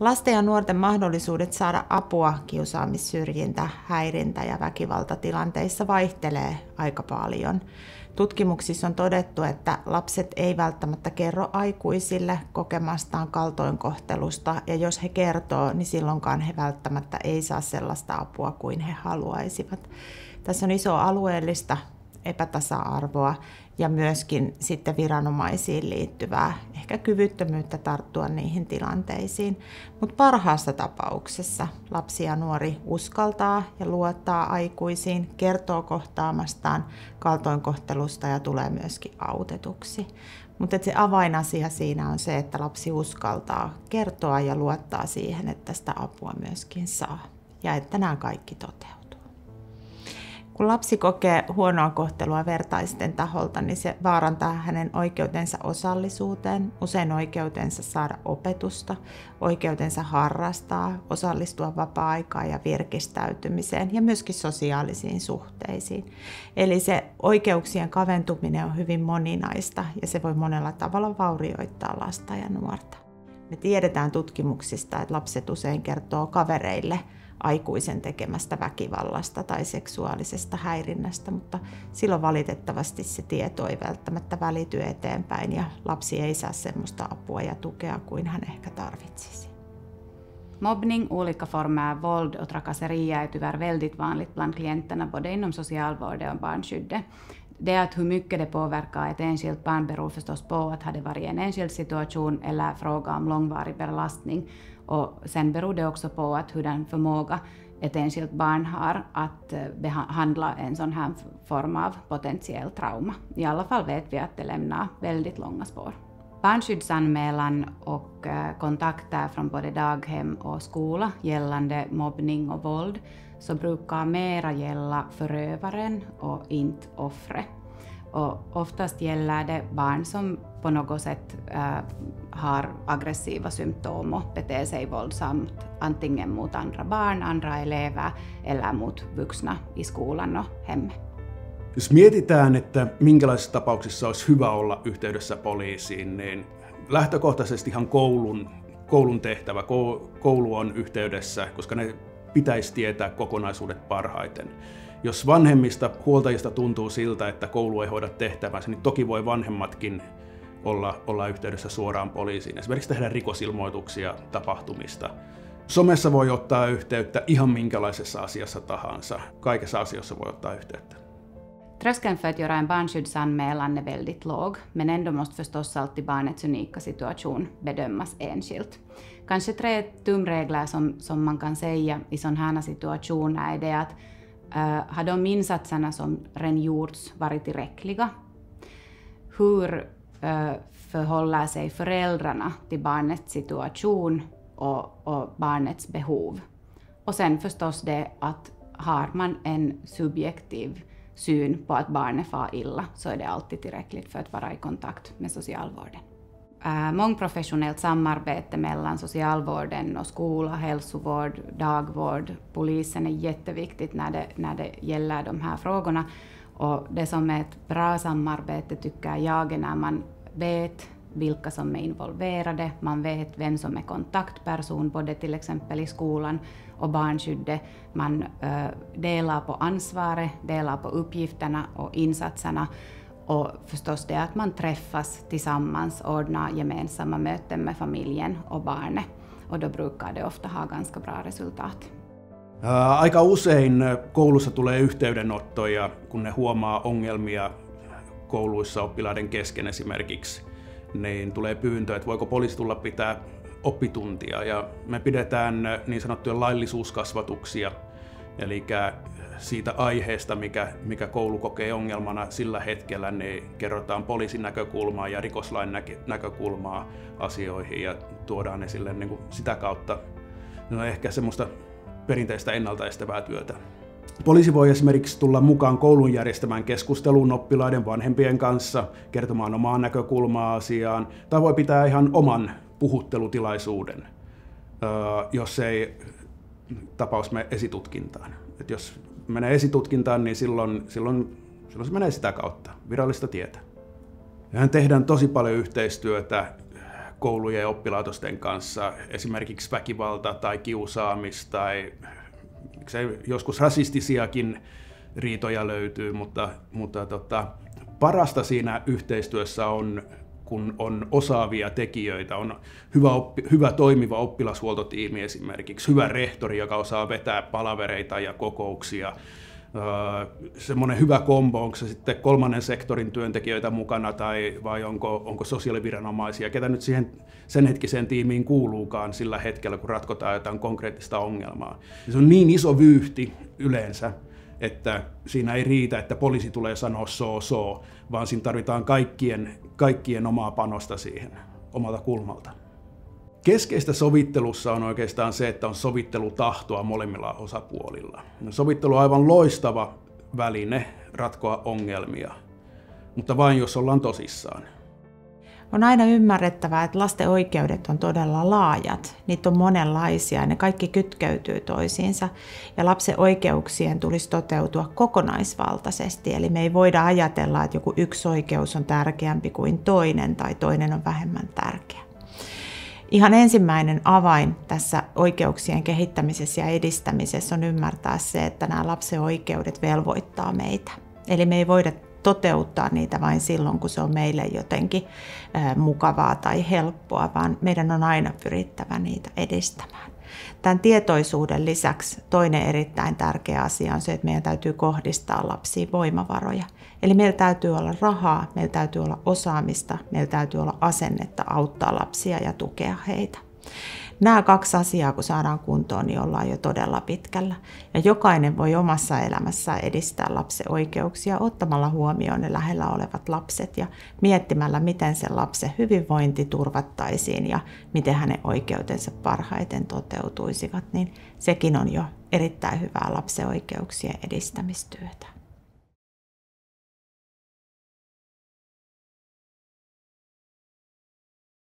Lasten ja nuorten mahdollisuudet saada apua kiusaamissyrjintä, häirintä ja väkivaltatilanteissa vaihtelee aika paljon. Tutkimuksissa on todettu, että lapset ei välttämättä kerro aikuisille kokemastaan kaltoinkohtelusta, ja jos he kertoo, niin silloinkaan he välttämättä ei saa sellaista apua kuin he haluaisivat. Tässä on iso alueellista epätasa-arvoa ja myöskin sitten viranomaisiin liittyvää ehkä kyvyttömyyttä tarttua niihin tilanteisiin. Mutta parhaassa tapauksessa lapsi ja nuori uskaltaa ja luottaa aikuisiin, kertoo kohtaamastaan kaltoinkohtelusta ja tulee myöskin autetuksi. Mutta se avainasia siinä on se, että lapsi uskaltaa kertoa ja luottaa siihen, että sitä apua myöskin saa ja että nämä kaikki toteutuu. Kun lapsi kokee huonoa kohtelua vertaisten taholta, niin se vaarantaa hänen oikeutensa osallisuuteen, usein oikeutensa saada opetusta, oikeutensa harrastaa, osallistua vapaa-aikaan ja virkistäytymiseen ja myöskin sosiaalisiin suhteisiin. Eli se oikeuksien kaventuminen on hyvin moninaista ja se voi monella tavalla vaurioittaa lasta ja nuorta. Me tiedetään tutkimuksista, että lapset usein kertoo kavereille – aikuisen tekemästä väkivallasta tai seksuaalisesta häirinnästä, mutta silloin valitettavasti se tieto ei välttämättä välity eteenpäin ja lapsi ei saa semmoista apua ja tukea kuin hän ehkä tarvitsisi. Mobbning, olika former av våld och trakasserier är tyvärr väldigt vanligt bland klienterna både inom socialvården och barnskyddet. Det att hur mycket det påverkar ett enskilt barn beror förstås på att det varit en enskild situation eller fråga om långvarig belastning och sen beror det också på att hurdan förmåga ett enskilt barn har att eh, behandla en sån här form av potentiell trauma. I alla fall vet vi att det lämnar väldigt långa spår. Barnskyddsanmälan och eh, kontakter från både daghem och skola gällande mobbning och våld så brukar mera gälla förövaren och inte offret. Och oftast gäller det barn som på något sätt äh, har aggressiva symptom och beter sig våldsamt antingen mot andra barn, andra elever eller mot vuxna i skolan och hemmet. Jos mietitään, että minkälaisissa tapauksissa olisi hyvä olla yhteydessä poliisiin, niin lähtökohtaisesti ihan koulun, koulun tehtävä, koulu on yhteydessä, koska ne pitäisi tietää kokonaisuudet parhaiten. Jos vanhemmista huoltajista tuntuu siltä, että koulu ei hoida tehtävänsä, niin toki voi vanhemmatkin olla, olla yhteydessä suoraan poliisiin. Esimerkiksi tehdä rikosilmoituksia tapahtumista. Somessa voi ottaa yhteyttä ihan minkälaisessa asiassa tahansa. Kaikessa asiassa voi ottaa yhteyttä. Tröskeln för att göra en barnskyddsanmälan är väldigt låg, men ändå måste förstås alltid barnets unika situation bedömas enskilt. Kanske tre tumregler som, som man kan säga i sådana här situationer är det att uh, har de insatserna som redan gjorts varit tillräckliga? Hur uh, förhåller sig föräldrarna till barnets situation och, och barnets behov? Och sen förstås det att har man en subjektiv syn på att barnet far illa så är det alltid tillräckligt för att vara i kontakt med socialvården. Äh, mångprofessionellt samarbete mellan socialvården och skola, hälsovård, dagvård, polisen är jätteviktigt när det, när det gäller de här frågorna. Och det som är ett bra samarbete tycker jag är när man vet vilka som är involverade, man vet vem som är kontaktperson, både till exempel i skolan och barnskyddet. Man äh, delar på ansvaret, delar på uppgifterna och insatserna och förstås det att man träffas tillsammans, ordnar gemensamma möten med familjen och barnet. Och då brukar det ofta ha ganska bra resultat. Aika usein koulussa tulee yhteydenottoja, kun ne huomaa ongelmia kouluissa oppilaiden kesken esimerkiksi, niin tulee pyyntö, että voiko poliisi tulla pitää oppituntia. Ja me pidetään niin sanottuja laillisuuskasvatuksia, eli siitä aiheesta, mikä, mikä koulu kokee ongelmana sillä hetkellä, niin kerrotaan poliisin näkökulmaa ja rikoslain näkö, näkökulmaa asioihin ja tuodaan esille niin kuin sitä kautta no ehkä semmoista perinteistä ennaltaestävää työtä. Poliisi voi esimerkiksi tulla mukaan koulun järjestämään keskusteluun oppilaiden vanhempien kanssa, kertomaan omaa näkökulmaa asiaan, tai voi pitää ihan oman puhuttelutilaisuuden, jos ei tapaus mene esitutkintaan. Et jos menee esitutkintaan, niin silloin, silloin, silloin se menee sitä kautta, virallista tietä. Ja tehdään tosi paljon yhteistyötä koulujen ja oppilaitosten kanssa, esimerkiksi väkivalta tai kiusaamista tai joskus rasistisiakin riitoja löytyy, mutta, mutta tota, parasta siinä yhteistyössä on, kun on osaavia tekijöitä, on hyvä, oppi, hyvä toimiva oppilashuoltotiimi esimerkiksi, hyvä rehtori, joka osaa vetää palavereita ja kokouksia, semmoinen hyvä kombo, onko se sitten kolmannen sektorin työntekijöitä mukana tai vai onko, onko sosiaaliviranomaisia, ketä nyt siihen sen hetkiseen tiimiin kuuluukaan sillä hetkellä, kun ratkotaan jotain konkreettista ongelmaa. Se on niin iso vyyhti yleensä, että siinä ei riitä, että poliisi tulee sanoa so so, vaan siinä tarvitaan kaikkien, kaikkien omaa panosta siihen omalta kulmalta. Keskeistä sovittelussa on oikeastaan se, että on sovittelutahtoa molemmilla osapuolilla. Sovittelu on aivan loistava väline ratkoa ongelmia, mutta vain jos ollaan tosissaan. On aina ymmärrettävää, että lasten oikeudet on todella laajat. Niitä on monenlaisia ja ne kaikki kytkeytyy toisiinsa. Ja lapsen oikeuksien tulisi toteutua kokonaisvaltaisesti. Eli me ei voida ajatella, että joku yksi oikeus on tärkeämpi kuin toinen tai toinen on vähemmän tärkeä. Ihan ensimmäinen avain tässä oikeuksien kehittämisessä ja edistämisessä on ymmärtää se, että nämä lapsen oikeudet velvoittaa meitä. Eli me ei voida toteuttaa niitä vain silloin, kun se on meille jotenkin mukavaa tai helppoa, vaan meidän on aina pyrittävä niitä edistämään. Tämän tietoisuuden lisäksi toinen erittäin tärkeä asia on se, että meidän täytyy kohdistaa lapsiin voimavaroja. Eli meillä täytyy olla rahaa, meillä täytyy olla osaamista, meillä täytyy olla asennetta auttaa lapsia ja tukea heitä. Nämä kaksi asiaa, kun saadaan kuntoon, niin ollaan jo todella pitkällä. Ja jokainen voi omassa elämässään edistää lapsen oikeuksia ottamalla huomioon ne lähellä olevat lapset ja miettimällä, miten se lapsen hyvinvointi turvattaisiin ja miten hänen oikeutensa parhaiten toteutuisivat, niin sekin on jo erittäin hyvää lapsen oikeuksien edistämistyötä.